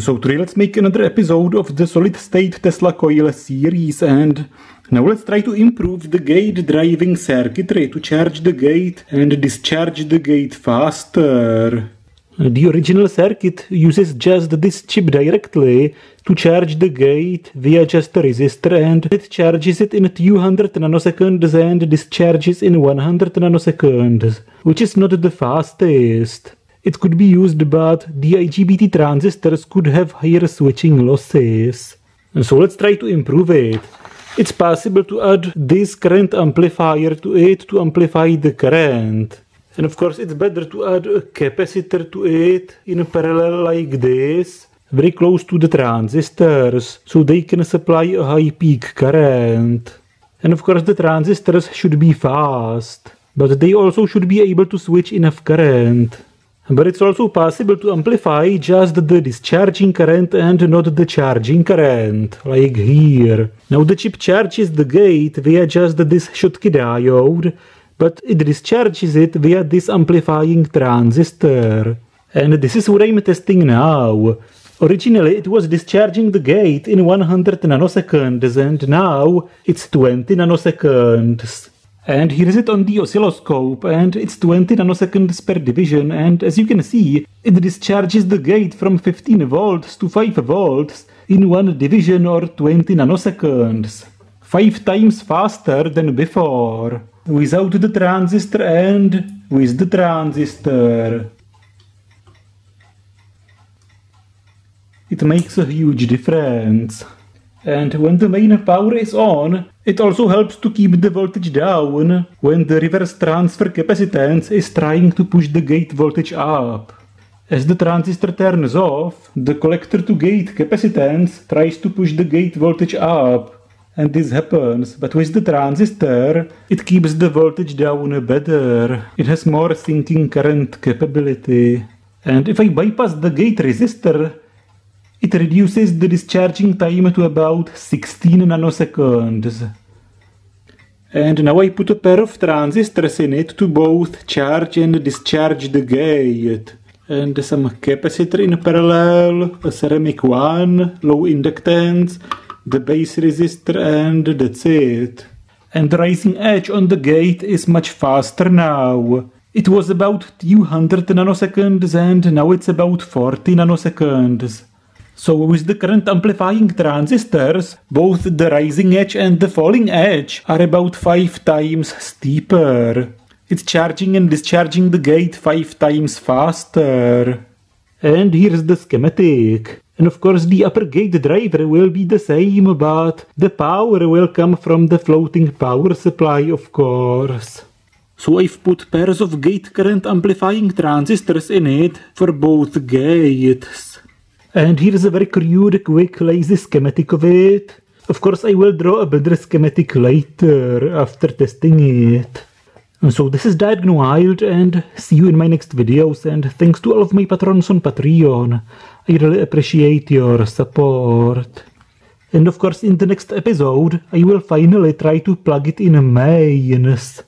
So today let's make another episode of the solid state Tesla coil series and now let's try to improve the gate driving circuitry to charge the gate and discharge the gate faster. The original circuit uses just this chip directly to charge the gate via just a resistor and it charges it in 200 nanoseconds and discharges in 100 nanoseconds, which is not the fastest. It could be used, but the IGBT transistors could have higher switching losses. So let's try to improve it. It's possible to add this current amplifier to it to amplify the current. And of course it's better to add a capacitor to it in parallel like this, very close to the transistors, so they can supply a high peak current. And of course the transistors should be fast, but they also should be able to switch enough current. But it's also possible to amplify just the discharging current and not the charging current, like here. Now the chip charges the gate via just this Schottky diode, but it discharges it via this amplifying transistor. And this is what I'm testing now. Originally it was discharging the gate in 100 nanoseconds and now it's 20 nanoseconds. And here is it on the oscilloscope, and it's 20 nanoseconds per division, and as you can see, it discharges the gate from 15 volts to 5 volts in one division or 20 nanoseconds. 5 times faster than before, without the transistor and with the transistor. It makes a huge difference. And when the main power is on, it also helps to keep the voltage down when the reverse transfer capacitance is trying to push the gate voltage up. As the transistor turns off, the collector to gate capacitance tries to push the gate voltage up, and this happens, but with the transistor, it keeps the voltage down better. It has more sinking current capability. And if I bypass the gate resistor, it reduces the discharging time to about 16 nanoseconds. And now I put a pair of transistors in it to both charge and discharge the gate. And some capacitor in parallel, a ceramic one, low inductance, the base resistor and that's it. And the rising edge on the gate is much faster now. It was about 200 nanoseconds and now it's about 40 nanoseconds. So with the current amplifying transistors, both the rising edge and the falling edge are about 5 times steeper. It's charging and discharging the gate 5 times faster. And here's the schematic. And of course the upper gate driver will be the same, but the power will come from the floating power supply of course. So I've put pairs of gate current amplifying transistors in it for both gates. And here is a very crude, quick, lazy schematic of it. Of course, I will draw a better schematic later after testing it. So this is DiodeGoneWild and see you in my next videos and thanks to all of my patrons on Patreon. I really appreciate your support. And of course in the next episode I will finally try to plug it in mains.